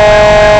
Música